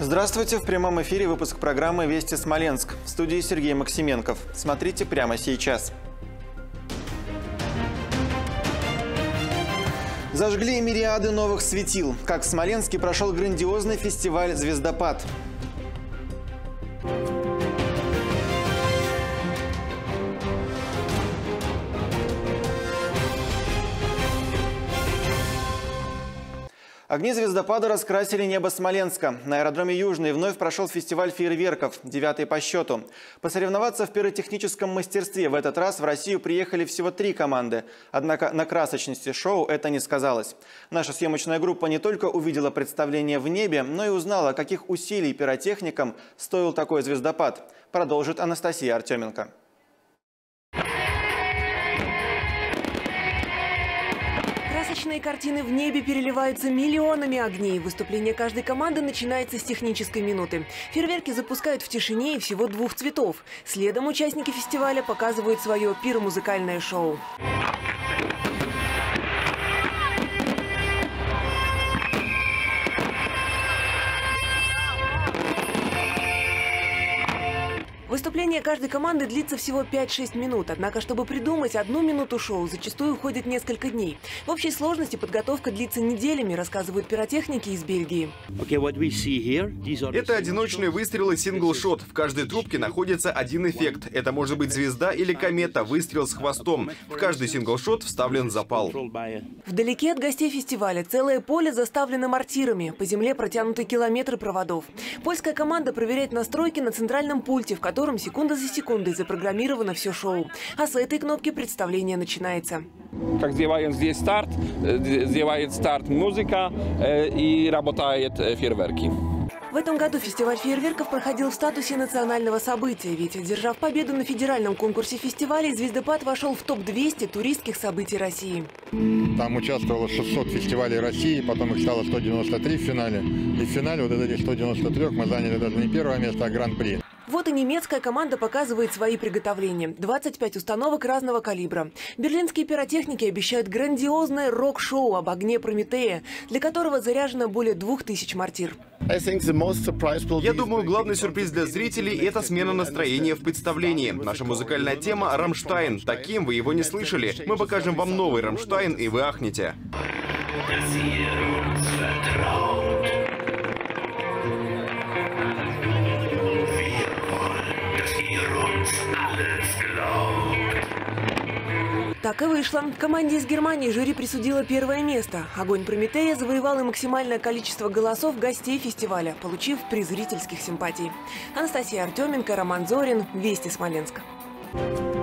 Здравствуйте! В прямом эфире выпуск программы «Вести Смоленск». В студии Сергей Максименков. Смотрите прямо сейчас. Зажгли мириады новых светил. Как в Смоленске прошел грандиозный фестиваль «Звездопад». Огни звездопада раскрасили небо Смоленска. На аэродроме Южный вновь прошел фестиваль фейерверков, девятый по счету. Посоревноваться в пиротехническом мастерстве в этот раз в Россию приехали всего три команды. Однако на красочности шоу это не сказалось. Наша съемочная группа не только увидела представление в небе, но и узнала, каких усилий пиротехникам стоил такой звездопад. Продолжит Анастасия Артеменко. Красочные картины в небе переливаются миллионами огней. Выступление каждой команды начинается с технической минуты. Фейерверки запускают в тишине и всего двух цветов. Следом участники фестиваля показывают свое пиромузыкальное шоу. Выступление каждой команды длится всего 5-6 минут. Однако, чтобы придумать одну минуту шоу, зачастую уходит несколько дней. В общей сложности подготовка длится неделями, рассказывают пиротехники из Бельгии. Это одиночные выстрелы single shot. В каждой трубке находится один эффект. Это может быть звезда или комета, выстрел с хвостом. В каждый single shot вставлен запал. Вдалеке от гостей фестиваля целое поле заставлено мортирами. По земле протянуты километры проводов. Польская команда проверяет настройки на центральном пульте, в котором секунда за секундой запрограммировано все шоу. А с этой кнопки представление начинается. Как сделаем здесь старт, сделает старт музыка и работает фейерверки. В этом году фестиваль фейерверков проходил в статусе национального события, ведь, одержав победу на федеральном конкурсе фестивалей, «Звездопад» вошел в топ-200 туристских событий России. Там участвовало 600 фестивалей России, потом их стало 193 в финале. И в финале вот этих 193 мы заняли даже не первое место, а гран-при. Вот и немецкая команда показывает свои приготовления. 25 установок разного калибра. Берлинские пиротехники обещают грандиозное рок-шоу об огне Прометея, для которого заряжено более 2000 мортир. Я думаю, главный сюрприз для зрителей – это смена настроения в представлении. Наша музыкальная тема – «Рамштайн». Таким вы его не слышали. Мы покажем вам новый «Рамштайн», и вы ахнете. Так и вышло. Команде из Германии жюри присудило первое место. Огонь Прометея завоевал максимальное количество голосов гостей фестиваля, получив приз зрительских симпатий. Анастасия Артеменко, Роман Зорин, Вести Смоленска. Thank